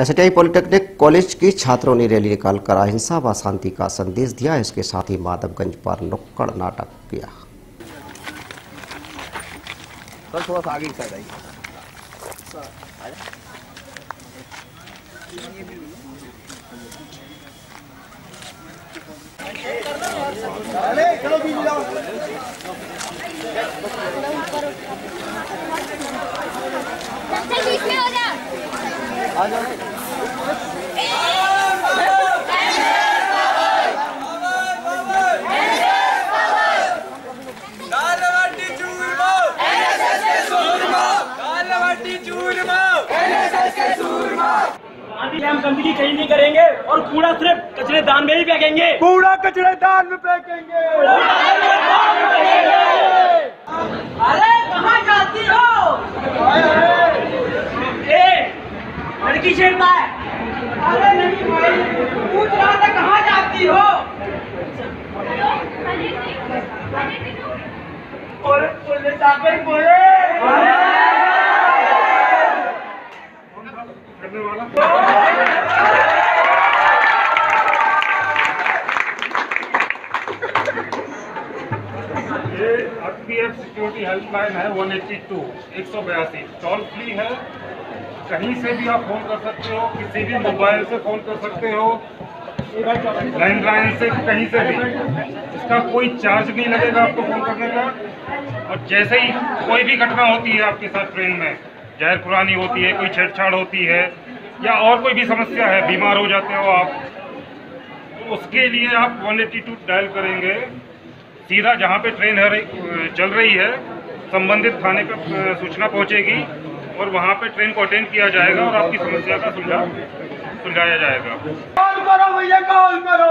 STI polytechnic college के छात्रों ने रैली निकालकर अहिंसा व शांति का संदेश दिया। इसके साथ ही माधवगंज पर नुक्कड़ नाटक किया। सर थोड़ा सा आगे की साइड आई चल बीच में हो जा। गंदगी कहीं नहीं करेंगे और कूड़ा सिर्फ़ कचरे दान में ही फेंकेंगे। कूड़ा कचरे दान में फेंकेंगे अरे कहाँ जाती हो ए लड़की छेड़ता है अरे नहीं भाई पूछ रहा था कहाँ जाती हो? बोले बोले जाकर बोले। सिक्योरिटी हेल्पलाइन है 182 182 टोल फ्री है कहीं से भी आप फ़ोन कर सकते हो, किसी भी मोबाइल से फ़ोन कर सकते हो लैंडलाइन से, कहीं से भी। इसका कोई चार्ज नहीं लगेगा आपको फ़ोन करने का। और जैसे ही कोई भी घटना होती है आपके साथ ट्रेन में, जहर पुरानी होती है, कोई छेड़छाड़ होती है, या और कोई भी समस्या है, बीमार हो जाते हो आप तो उसके लिए आप 182 डायल करेंगे। सीधा जहाँ पे ट्रेन चल रही है, संबंधित थाने पर सूचना पहुंचेगी। और वहाँ पे ट्रेन को अटेंड किया जाएगा और आपकी समस्या का सुलझाव सुलझाया जाएगा। कॉल करो भैया, कॉल करो।